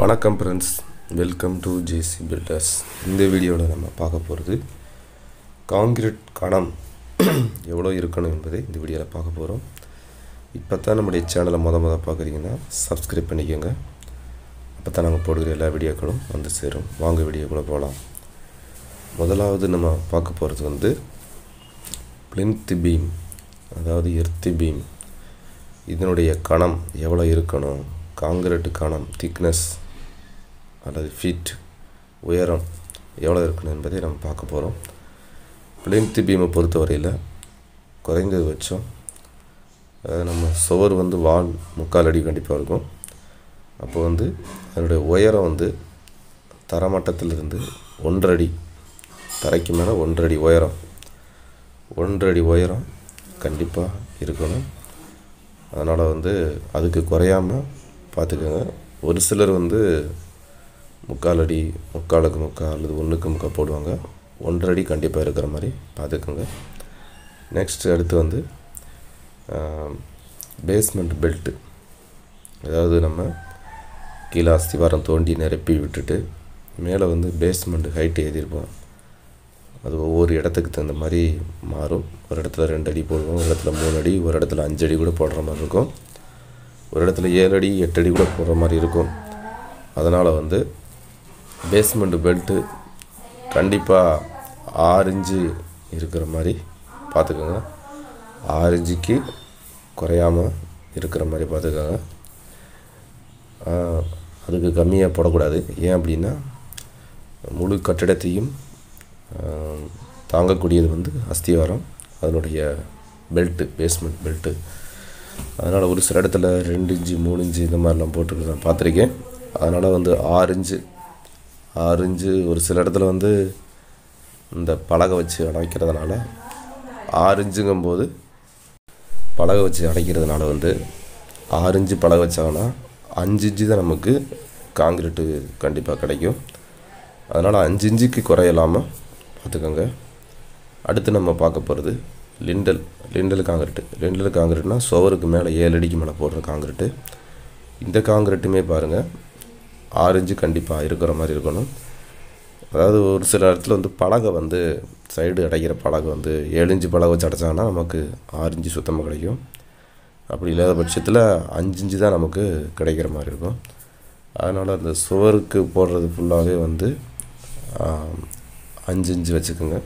வணக்கம் friends welcome to JC builders இந்த வீடியோவில் நம்ம பார்க்க போகிறது காங்கிரீட் கணம் எவ்வளோ இருக்கணும் என்பதை இந்த வீடியோவில் பார்க்க போகிறோம் இப்போ தான் நம்முடைய சேனலை மொதல் மொதல் பார்க்குறீங்கன்னா சப்ஸ்கிரைப் பண்ணிக்கோங்க. அப்போ தான் நாங்கள் போடுகிற எல்லா வீடியோக்களும் வந்து சேரும். வாங்க வீடியோக்குள்ளே போகலாம் முதலாவது நம்ம பார்க்க போகிறது வந்து பிளின்த் பீம் அதாவது எர்த்தி பீம் இதனுடைய கணம் எவ்வளோ இருக்கணும்? காங்கிரீட் கணம் திக்னஸ் அல்லது ஃபீட் உயரம் எவ்வளோ இருக்கணும் என்பதை நம்ம பார்க்க போகிறோம் பிளின்த் பீமை பொறுத்தவரையில் குறைந்தது வச்சோம் அதாவது நம்ம சுவர் வந்து வால் முக்கால் அடி கண்டிப்பாக இருக்கும். அப்போ வந்து அதனுடைய உயரம் வந்து தரமட்டத்திலிருந்து ஒன்றரை தரைக்கு மேலே ஒன்றரை உயரம். ஒன்றடி உயரம் கண்டிப்பாக இருக்கணும். அதனால் வந்து அதுக்கு குறையாமல் பார்த்துக்கோங்க. ஒரு சிலர் வந்து முக்கால் அடி முக்காலுக்கு முக்கால் அல்லது ஒன்றுக்கு முக்கால் போடுவாங்க. ஒன்றரை அடி கண்டிப்பாக இருக்கிற மாதிரி பார்த்துக்கோங்க. நெக்ஸ்ட் அடுத்து வந்து பேஸ்மெண்ட் பெல்ட்டு அதாவது நம்ம கீழே அஸ்திவாரம் தோண்டி நிரப்பி விட்டுட்டு மேலே வந்து பேஸ்மெண்ட் ஹைட் எழுதியிருப்போம் அது ஒவ்வொரு இடத்துக்கு தகுந்த மாதிரி மாறும். ஒரு இடத்துல ரெண்டு அடி போடுவோம் ஒரு இடத்துல மூணு அடி ஒரு இடத்துல அஞ்சு அடி கூட போடுற மாதிரி இருக்கும். ஒரு இடத்துல ஏழு அடி எட்டு அடி கூட போடுற மாதிரி இருக்கும். அதனால் வந்து பேஸ்மெண்ட் பெல்ட்டு கண்டிப்பாக ஆறு இன்ச்சு இருக்கிற மாதிரி பார்த்துக்கோங்க. ஆறு இன்ச்சுக்கு குறையாமல் இருக்கிற மாதிரி பார்த்துக்கோங்க. அதுக்கு கம்மியாக போடக்கூடாது. ஏன் அப்படின்னா முழு கட்டிடத்தையும் தாங்கக்கூடியது வந்து அஸ்திவாரம் அதனுடைய பெல்ட்டு பேஸ்மெண்ட் பெல்ட்டு அதனால் ஒரு சில இடத்துல ரெண்டு இன்ச்சு மூணு இன்ச்சு இந்த மாதிரிலாம் போட்டுருக்கு நான் பார்த்துருக்கேன். அதனால் வந்து ஆறு இன்ச்சு ஆறு ஒரு சில இடத்துல வந்து இந்த பலகை வச்சு அடைக்கிறதுனால ஆறு இன்ச்சுங்கும்போது பலகை வச்சு அடைக்கிறதுனால வந்து ஆறு பலகை வச்சாங்கன்னா அஞ்சு இன்ச்சு தான் நமக்கு காங்கிரீட்டு கண்டிப்பாக கிடைக்கும். அதனால் அஞ்சு இன்ச்சுக்கு குறையலாமல் பார்த்துக்கோங்க. அடுத்து நம்ம பார்க்க போகிறது லிண்டல் லிண்டல் காங்கிரீட்டு லிண்டல் காங்கிரீட்னா சுவருக்கு மேலே ஏழு அடிக்கு மேலே போடுற காங்கிரீட்டு இந்த காங்கிரீட்டுமே பாருங்கள் ஆரஞ்சு கண்டிப்பாக இருக்கிற மாதிரி இருக்கணும். அதாவது ஒரு சில இடத்துல வந்து பலகை வந்து சைடு அடைக்கிற பலகை வந்து ஏழு இஞ்சு பலகை வச்சு அடைச்சாங்கன்னா நமக்கு ஆறு சுத்தமாக கிடைக்கும். அப்படி இல்லாத பட்சத்தில் அஞ்சு இன்ச்சு தான் நமக்கு கிடைக்கிற மாதிரி இருக்கும். அதனால் அந்த சுவருக்கு போடுறது ஃபுல்லாகவே வந்து அஞ்சு இன்ச்சு வச்சுக்கோங்க.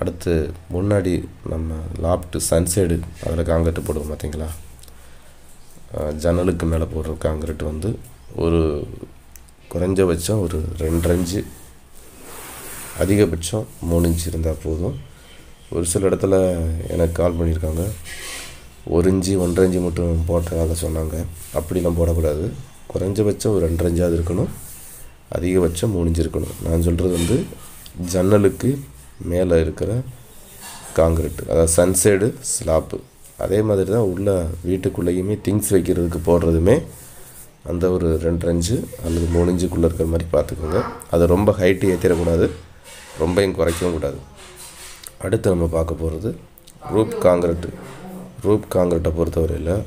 அடுத்து முன்னாடி நம்ம லாப்ட்டு சன்சைடு அதில் காங்கிரட்டு போடுவோம் பார்த்தீங்களா ஜன்னலுக்கு மேலே போடுற காங்கிரட்டு வந்து ஒரு குறைஞ்சபட்சம் ஒரு ரெண்டு இன்ச்சு அதிகபட்சம் மூணு இன்ச்சு இருந்தால் போதும். ஒரு சில இடத்துல எனக்கு கால் பண்ணியிருக்காங்க. ஒரு இஞ்சி ஒன்றரை இஞ்சி மட்டும் போட்டதாக சொன்னாங்க. அப்படிலாம் போடக்கூடாது. குறைஞ்சபட்சம் ஒரு ரெண்டரை இன்ச்சாவது இருக்கணும். அதிகபட்சம் மூணு இஞ்சி இருக்கணும். நான் சொல்கிறது வந்து ஜன்னலுக்கு மேலே இருக்கிற காங்கிரீட் அதாவது சன்சைடு ஸ்லாப்பு. அதே மாதிரி தான் உள்ள வீட்டுக்குள்ளேயுமே திங்ஸ் வைக்கிறதுக்கு போடுறதுமே அந்த ஒரு ரெண்டு இன்ச்சு அல்லது மூணு இன்ச்சுக்குள்ளே இருக்கிற மாதிரி பார்த்துக்கோங்க. அதை ரொம்ப ஹைட்டு ஏற்றிடக்கூடாது ரொம்பையும் குறைக்கவும் கூடாது. அடுத்து நம்ம பார்க்க போகிறது ரூப் காங்கிரட்டு ரூப் காங்கிரட்டை பொறுத்தவரையில்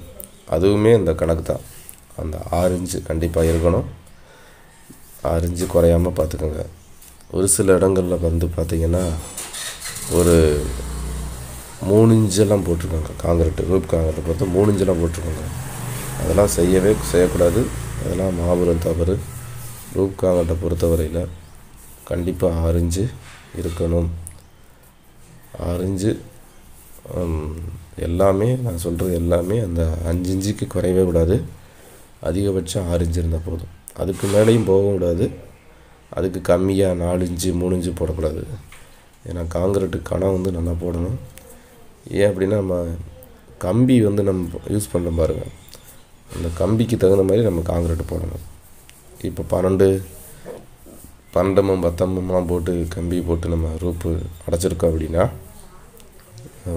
அதுவுமே இந்த கணக்கு தான். அந்த ஆறு இன்ச்சு கண்டிப்பாக இருக்கணும். ஆறு இன்ச்சு குறையாமல் பார்த்துக்கோங்க. ஒரு சில இடங்களில் வந்து பார்த்திங்கன்னா ஒரு மூணு இன்ச்செல்லாம் போட்டிருக்காங்க. காங்கிரட்டு ரூப் காங்கிரட்டை பொறுத்த மூணு இன்ச்செல்லாம் போட்டிருக்காங்க. அதெல்லாம் செய்யவே செய்யக்கூடாது. அதெல்லாம் மாபெரும் தவறு. ரூப்காங்கிட்ட பொறுத்தவரையில் கண்டிப்பாக அறிஞ்சு இருக்கணும். அறிஞ்சு எல்லாமே நான் சொல்கிறது எல்லாமே அந்த அஞ்சு இன்ச்சுக்கு குறையவே கூடாது. அதிகபட்சம் ஆறு இருந்தால் போதும். அதுக்கு மேலேயும் போகக்கூடாது அதுக்கு கம்மியாக நாலு இன்ச்சு மூணு இன்ச்சு போடக்கூடாது. ஏன்னா காங்கிரட்டு கணம் வந்து நல்லா போடணும். ஏன் அப்படின்னா நம்ம கம்பி வந்து நம்ம யூஸ் பண்ண பாருங்கள் அந்த கம்பிக்கு தகுந்த மாதிரி நம்ம காங்கிரீட் போடணும். இப்போ பன்னெண்டு பன்னெண்டமும் பத்தமும்லாம் போட்டு கம்பி போட்டு நம்ம ரூப்பு அடைச்சிருக்கோம் அப்படின்னா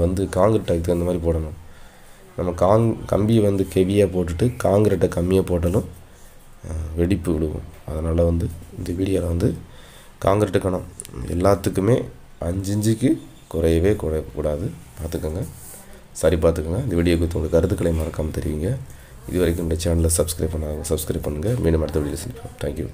வந்து காங்கிரீட்டுக்கு தகுந்த மாதிரி போடணும். நம்ம காங் கம்பியை வந்து கெவியாக போட்டுட்டு காங்கிரீட்டை கம்மியாக போட்டாலும் வெடிப்பு விழுவும் அதனால் வந்து இந்த வீடியோவில் வந்து காங்கிரீட்டு கணம். எல்லாத்துக்குமே அஞ்சு இன்ச்சுக்கு குறையவே குறையக்கூடாது. பார்த்துக்கோங்க. சரி பார்த்துக்கோங்க. இந்த வீடியோ குறித்து கருத்துக்களை மறக்காமல் தெரிவிங்க. இது வரைக்கும் இந்த சேனலை சப்ஸ்கிரைப் பண்ணாங்க. சப்ஸ்கிரைப் பண்ணுங்கள் மீண்டும் அடுத்த வீடியோ சந்திப்போம். தேங்க்யூ